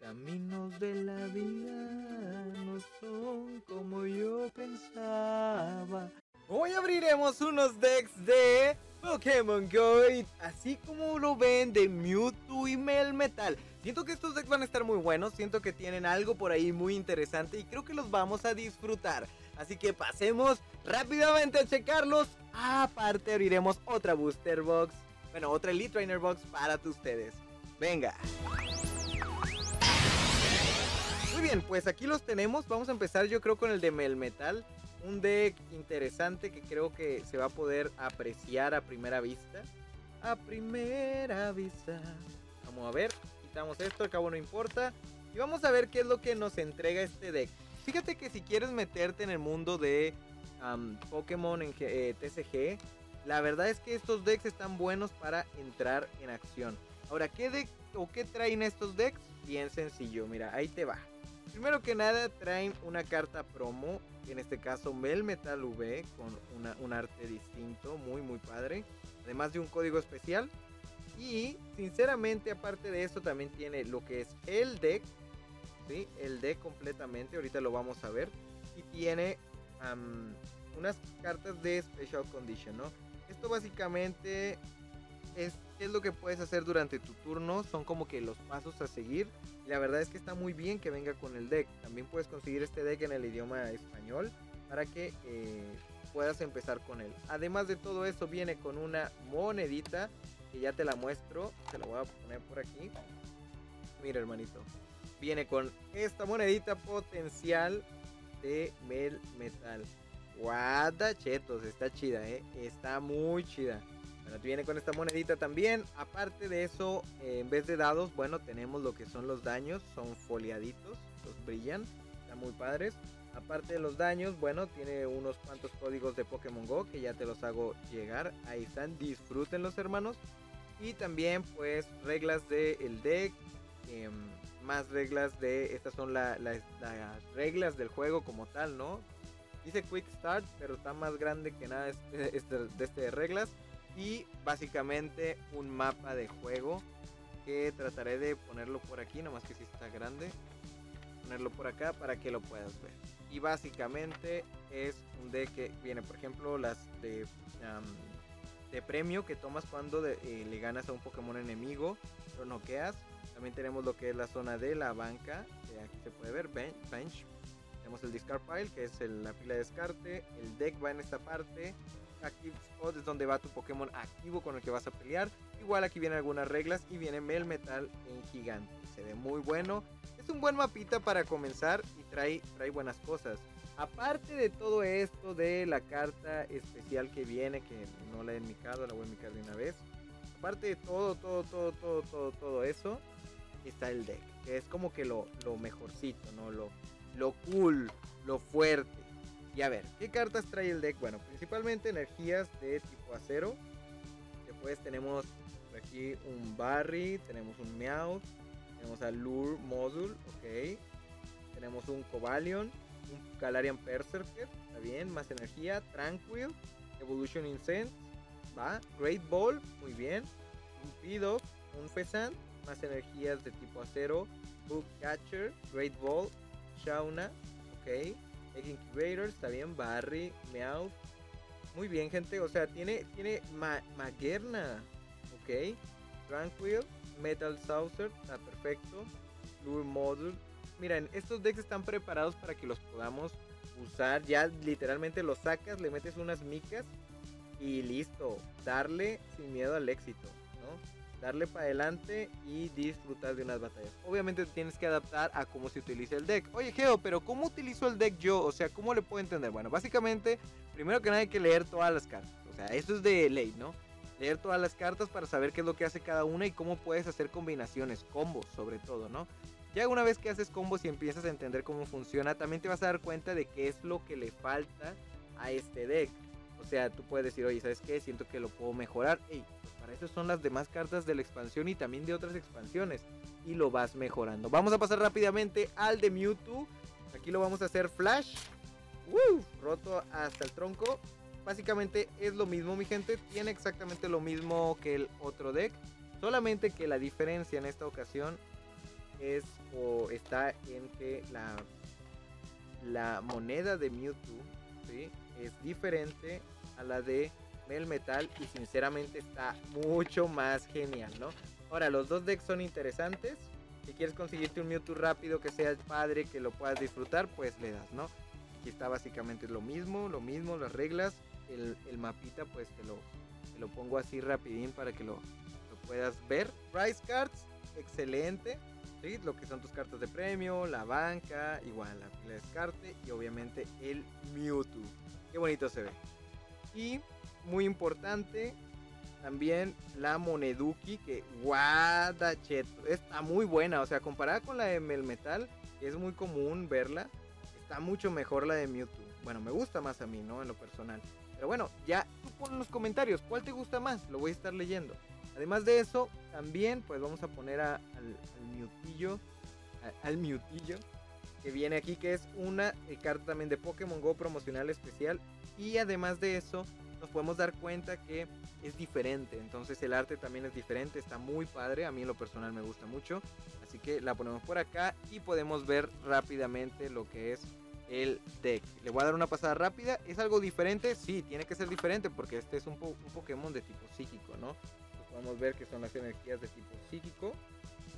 caminos de la vida no son como yo pensaba. Hoy abriremos unos decks de Pokémon Go, así como lo ven de Mewtwo y Melmetal. Siento que estos decks van a estar muy buenos, siento que tienen algo por ahí muy interesante y creo que los vamos a disfrutar. Así que pasemos rápidamente a checarlos. Aparte abriremos otra Booster Box, bueno, otra Elite Trainer Box para ustedes. Venga. Muy bien, pues aquí los tenemos. Vamos a empezar yo creo con el de Melmetal. Un deck interesante que creo que se va a poder apreciar a primera vista. A primera vista. Vamos a ver. Quitamos esto, al cabo no importa. Y vamos a ver qué es lo que nos entrega este deck. Fíjate que si quieres meterte en el mundo de Pokémon en eh, TCG, la verdad es que estos decks están buenos para entrar en acción. Ahora, ¿qué deck o qué traen estos decks? Bien sencillo, mira, ahí te va. Primero que nada traen una carta promo, en este caso Melmetal V, con un arte distinto, muy muy padre, además de un código especial. Y sinceramente aparte de eso también tiene lo que es el deck, ¿sí? el deck completamente, ahorita lo vamos a ver. Y tiene unas cartas de Special Condition, ¿no? Esto básicamente es, lo que puedes hacer durante tu turno, son como que los pasos a seguir la verdad es que está muy bien que venga con el deck. También puedes conseguir este deck en el idioma español para que eh, puedas empezar con él. Además de todo eso viene con una monedita que ya te la muestro. Te la voy a poner por aquí. Mira hermanito. Viene con esta monedita potencial de Mel Metal. Guada chetos, está chida, eh. Está muy chida. Bueno, viene con esta monedita también. Aparte de eso, eh, en vez de dados, bueno, tenemos lo que son los daños. Son foliaditos, los brillan. Están muy padres. Aparte de los daños, bueno, tiene unos cuantos códigos de Pokémon Go que ya te los hago llegar. Ahí están, disfruten los hermanos. Y también pues reglas del deck. Em, más reglas de... Estas son las reglas del juego como tal, ¿no? Dice Quick Start, pero está más grande que nada este, este, de este reglas y básicamente un mapa de juego que trataré de ponerlo por aquí, nomás que si está grande, ponerlo por acá para que lo puedas ver. Y básicamente es un deck que viene, por ejemplo, las de, de premio que tomas cuando eh, le ganas a un Pokémon enemigo, lo noqueas. También tenemos lo que es la zona de la banca, que aquí se puede ver, bench. Tenemos el discard pile, que es la pila de descarte. El deck va en esta parte. Active Spot es donde va tu Pokémon activo con el que vas a pelear. Igual aquí vienen algunas reglas y viene Melmetal en gigante. Se ve muy bueno. Es un buen mapita para comenzar y trae, trae buenas cosas. Aparte de todo esto de la carta especial que viene, que no la he enmicado, la voy a enmicar de una vez. Aparte de todo, todo, todo, todo, todo, todo eso, está el deck. Que es como que lo, lo mejorcito, ¿no? Lo, lo cool, lo fuerte. Y a ver, ¿qué cartas trae el deck? Bueno, principalmente energías de tipo acero. Después tenemos aquí un Barry, tenemos un Meowth, tenemos a Lure Module, ok. Tenemos un Cobalion, un Galarian Berserker, está bien, más energía, Tranquil, Evolution Incense, va, Great Ball, muy bien, un Pidove, un Fezant, más energías de tipo acero, Book Catcher, Great Ball, Shauna, ok. Incubator, está bien, Barry, Meow. Muy bien, gente. O sea, tiene, tiene Magerna. Ok. Tranquil, Metal Saucer, está perfecto. Lure Module. Miren, estos decks están preparados para que los podamos usar. Ya literalmente los sacas, le metes unas micas y listo. Darle sin miedo al éxito, ¿no? Darle para adelante y disfrutar de unas batallas. Obviamente tienes que adaptar a cómo se utiliza el deck. Oye, Geo, pero ¿cómo utilizo el deck yo? O sea, ¿cómo le puedo entender? Bueno, básicamente, primero que nada hay que leer todas las cartas. O sea, eso es de ley, ¿no? Leer todas las cartas para saber qué es lo que hace cada una y cómo puedes hacer combinaciones, combos sobre todo, ¿no? Ya una vez que haces combos y empiezas a entender cómo funciona, también te vas a dar cuenta de qué es lo que le falta a este deck. O sea, tú puedes decir, oye, ¿sabes qué? Siento que lo puedo mejorar. Ey, para son las demás cartas de la expansión y también de otras expansiones. Y lo vas mejorando. Vamos a pasar rápidamente al de Mewtwo. Aquí lo vamos a hacer Flash. Roto hasta el tronco. Básicamente es lo mismo, mi gente. Tiene exactamente lo mismo que el otro deck. Solamente que la diferencia en esta ocasión es o está en que la, la moneda de Mewtwo ¿sí? es diferente a la de Melmetal y sinceramente está mucho más genial, ¿no? Ahora, los dos decks son interesantes. Si quieres conseguirte un Mewtwo rápido que sea padre, que lo puedas disfrutar, pues le das, ¿no? Aquí está básicamente lo mismo, lo mismo, las reglas. El, mapita, pues te lo, pongo así rapidín para que lo, puedas ver. Price Cards, excelente. ¿sí? Lo que son tus cartas de premio, la banca, igual la pila de descarte y obviamente el Mewtwo. Qué bonito se ve. Y muy importante, también la Moneduki, que guadacheto, está muy buena. O sea, comparada con la de Melmetal, que es muy común verla, está mucho mejor la de Mewtwo. Bueno, me gusta más a mí, ¿no? En lo personal. Pero bueno, ya tú pon en los comentarios cuál te gusta más, lo voy a estar leyendo. Además de eso, también pues vamos a poner a- al, al Mewtillo, al Mewtillo, que viene aquí, que es una carta también de Pokémon Go promocional especial. Y además de eso, nos podemos dar cuenta que es diferente. Entonces el arte también es diferente, está muy padre. A mí en lo personal me gusta mucho. Así que la ponemos por acá y podemos ver rápidamente lo que es el deck. Le voy a dar una pasada rápida. ¿Es algo diferente? Sí, tiene que ser diferente porque este es un, un Pokémon de tipo psíquico, ¿no? Podemos ver que son las energías de tipo psíquico.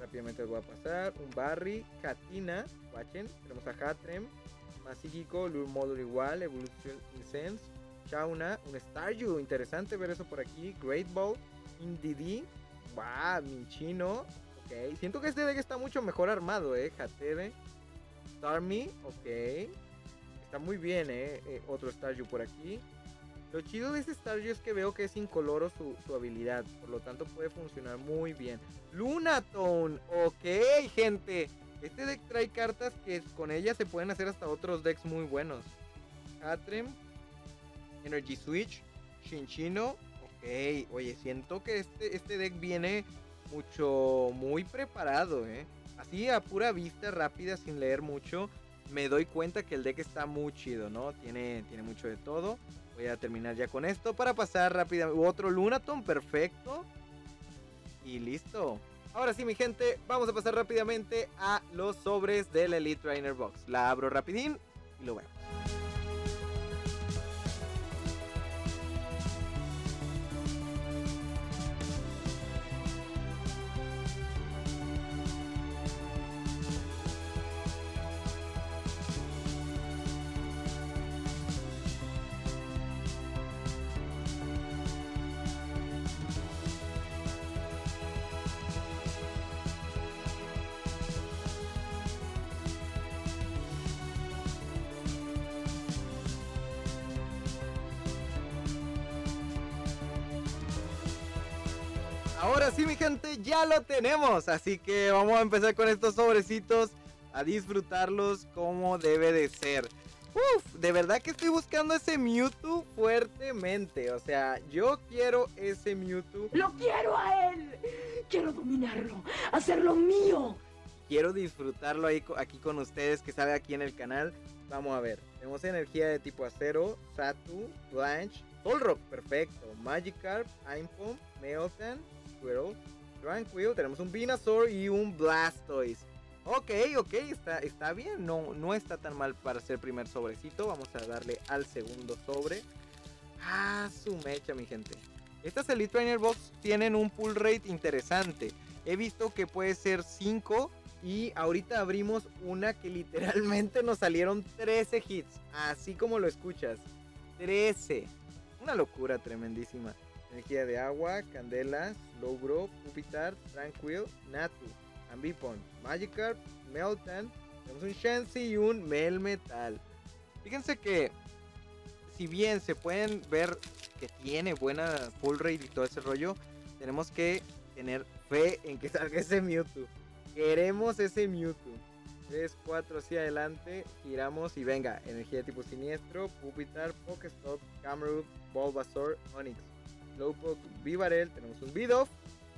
Rápidamente les voy a pasar. Un Barry, Katina, Watchen. Tenemos a Hatrem, más psíquico, Lure Model igual, Evolution Incense, Un Staryu, interesante ver eso por aquí, Great Ball, Indidi, wow, Minchino, ok, siento que este deck está mucho mejor armado, eh, Hatere, Starmie, ok, está muy bien, eh, eh, otro Staryu por aquí. Lo chido de este Staryu es que veo que es incoloro su, su habilidad, por lo tanto puede funcionar muy bien. Lunatone, ok, gente. Este deck trae cartas que con ellas se pueden hacer hasta otros decks muy buenos. Hatrem, Energy Switch, Shinchino. Ok, oye, siento que este, este deck viene mucho, muy preparado, ¿eh? Así a pura vista, rápida, sin leer mucho, me doy cuenta que el deck está muy chido, ¿no? Tiene, tiene mucho de todo. Voy a terminar ya con esto para pasar rápidamente. Otro Lunaton, perfecto. Y listo. Ahora sí, mi gente, vamos a pasar rápidamente a los sobres del Elite Trainer Box. La abro rapidín y lo veo. Ahora sí, mi gente, ya lo tenemos. Así que vamos a empezar con estos sobrecitos a disfrutarlos como debe de ser. Uf, de verdad que estoy buscando ese Mewtwo fuertemente. O sea, yo quiero ese Mewtwo. ¡Lo quiero a él! ¡Quiero dominarlo! ¡Hacerlo mío! Quiero disfrutarlo ahí, aquí con ustedes que sale aquí en el canal. Vamos a ver. Tenemos energía de tipo acero, Satu, Blanche, Solrock, perfecto. Magikarp, Aimpom, Meltan, Squirtle, Tranquil. Tenemos un Venusaur y un Blastoise. Ok, ok, está, está bien. No, no está tan mal para ser primer sobrecito. Vamos a darle al segundo sobre. Ah, su mecha, mi gente. Estas Elite Trainer Box tienen un pull rate interesante. He visto que puede ser 5 y ahorita abrimos una que literalmente nos salieron 13 hits. Así como lo escuchas. 13. Una locura tremendísima. Energía de agua, Candela, Slowbro, Pupitar, Tranquil, Natu, Ambipon, Magikarp, Meltan. Tenemos un Shansi y un Melmetal. Fíjense que si bien se pueden ver que tiene buena full rate y todo ese rollo, tenemos que tener fe en que salga ese Mewtwo. Queremos ese Mewtwo. 3, 4 hacia adelante, giramos y venga. Energía tipo siniestro, Pupitar, Pokestop, Camerupt, Bulbasaur, Onix, Slowpoke, Vivarel, tenemos un Bidoff,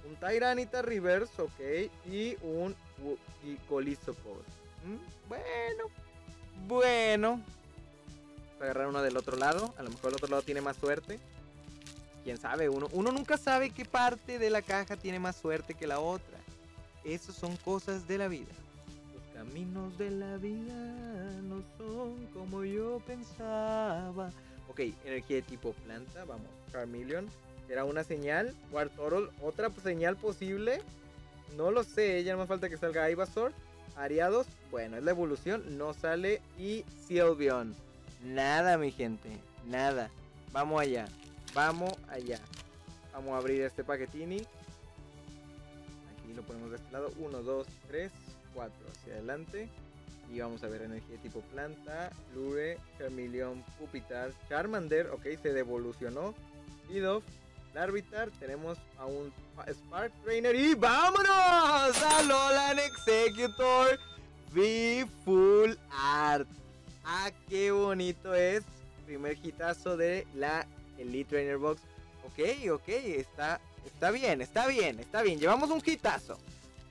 un Tyranitar Reverse, ok, y un Golisopod. Mm, Bueno, bueno. Vamos a agarrar uno del otro lado, a lo mejor el otro lado tiene más suerte. Quién sabe, uno, uno nunca sabe qué parte de la caja tiene más suerte que la otra. Esas son cosas de la vida. Los caminos de la vida no son como yo pensaba. Ok, energía de tipo planta, vamos. Charmeleon, ¿será una señal? Wartortle, otra señal posible. No lo sé, ya no me falta que salga Ivysaur. Ariados, bueno, es la evolución, no sale. Y Sylveon, nada, mi gente, nada. Vamos allá, vamos allá. Vamos a abrir este paquetini. Aquí lo ponemos de este lado. 1, 2, 3, 4 hacia adelante. Y vamos a ver energía tipo planta, Lure, Charmeleon, Pupitar, Charmander, ok, se devolucionó. Pidoff, Larvitar, tenemos a un Spark Trainer y ¡vámonos! A Lolan Executor V Full Art. Ah, qué bonito es. Primer hitazo de la Elite Trainer Box. Ok, ok, está, está bien, está bien, está bien. Llevamos un hitazo.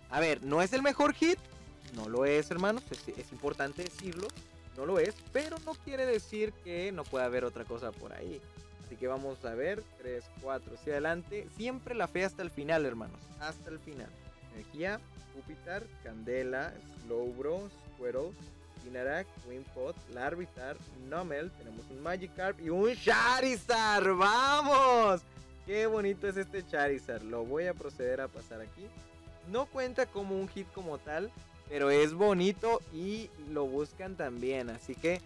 A ver, no es el mejor hit, no lo es, hermanos. Es, importante decirlo. No lo es. Pero no quiere decir que no pueda haber otra cosa por ahí. Así que vamos a ver. 3, 4, hacia adelante. Siempre la fe hasta el final, hermanos. Hasta el final. Energía, Júpiter, Candela, Slowbro, Squirtle, Dinarak, Wimpot, Larvitar, Nomel. Tenemos un Magikarp y un Charizard. ¡Vamos! Qué bonito es este Charizard. Lo voy a proceder a pasar aquí. No cuenta como un hit como tal, pero es bonito y lo buscan también. Así que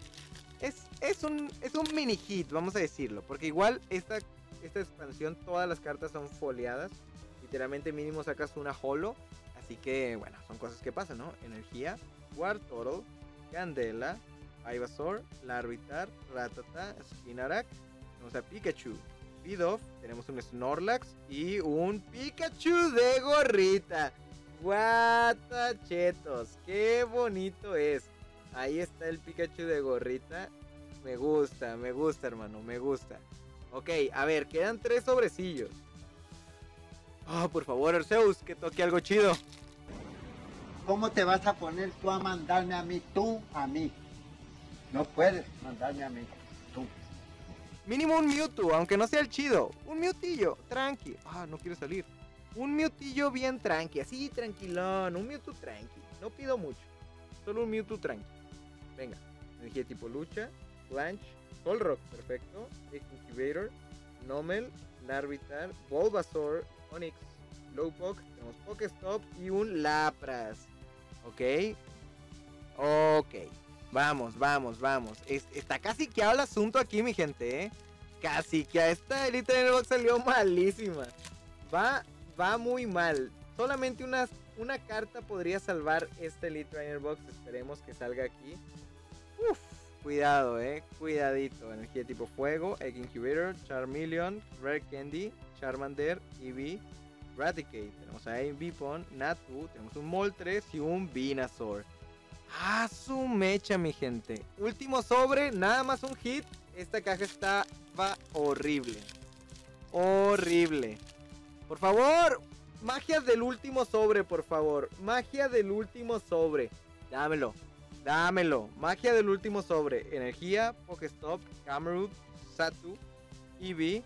es, es, un, es un mini hit, vamos a decirlo. Porque igual esta, esta expansión, todas las cartas son foliadas. Literalmente mínimo sacas una holo. Así que bueno, son cosas que pasan, ¿no? Energía, War Turtle, Candela, Ivysaur, Larvitar, Ratata, Spinarak. Tenemos a Pikachu, Pidove, tenemos un Snorlax y un Pikachu de gorrita. Guatachetos, qué bonito es. Ahí está el Pikachu de gorrita. Me gusta, me gusta, hermano, me gusta. Ok, a ver, quedan tres sobrecillos. Oh, por favor, Arceus, que toque algo chido. ¿Cómo te vas a poner tú a mandarme a mí, tú a mí? No puedes mandarme a mí, tú. Mínimo un Mewtwo, aunque no sea el chido. Un Mewtillo, tranqui. Ah, no quiere salir. Un Mewtillo bien tranqui, así tranquilón. Un Mewtwo tranqui. No pido mucho. Solo un Mewtwo tranqui. Venga. Energía tipo lucha. Blanche. Solrock, perfecto. Incubator. Nomel. Larvitar. Bulbasaur. Onix. Slowpoke. Tenemos Pokestop. Y un Lapras. Ok. Ok. Vamos, vamos, vamos. está casi que el asunto aquí, mi gente, ¿eh? Casi que a esta Elite Box salió malísima. Va va muy mal. Solamente una, una carta podría salvar este Elite Trainer Box. Esperemos que salga aquí. Cuidado, eh. Cuidadito. Energía tipo fuego, Egg Incubator, Charmeleon, Rare Candy, Charmander, Eevee, Raticate. Tenemos a Vipon, Natu, tenemos un Moltres y un Venusaur. Ah, su mecha, mi gente. Último sobre, nada más un hit. Esta caja estaba horrible. Horrible. Por favor, magia del último sobre, por favor. Magia del último sobre. Dámelo. Dámelo. Magia del último sobre. Energía, Pokestop, Cameroon, Satu, Eevee,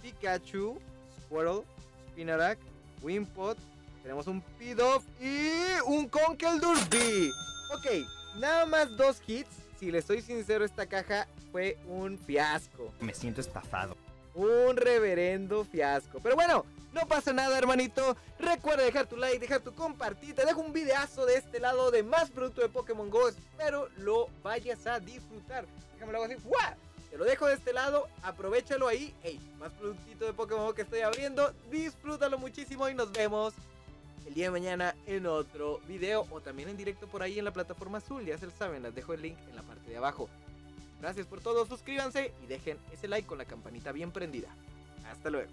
Pikachu, Squirtle, Spinarak, Wimpot. Tenemos un Pidoff y un Conkeldurr B. Ok, nada más dos hits. Si le soy sincero, esta caja fue un fiasco. Me siento estafado. Un reverendo fiasco. Pero bueno, no pasa nada, hermanito. Recuerda dejar tu like, dejar tu compartir. Te dejo un videazo de este lado de más producto de Pokémon Go. Espero lo vayas a disfrutar. Déjame lo así. ¡Guau! Te lo dejo de este lado. Aprovechalo ahí. Ey, más productito de Pokémon Go que estoy abriendo. Disfrútalo muchísimo y nos vemos el día de mañana en otro video o también en directo por ahí en la plataforma azul. Ya se lo saben, les dejo el link en la parte de abajo. Gracias por todo, suscríbanse y dejen ese like con la campanita bien prendida. Hasta luego.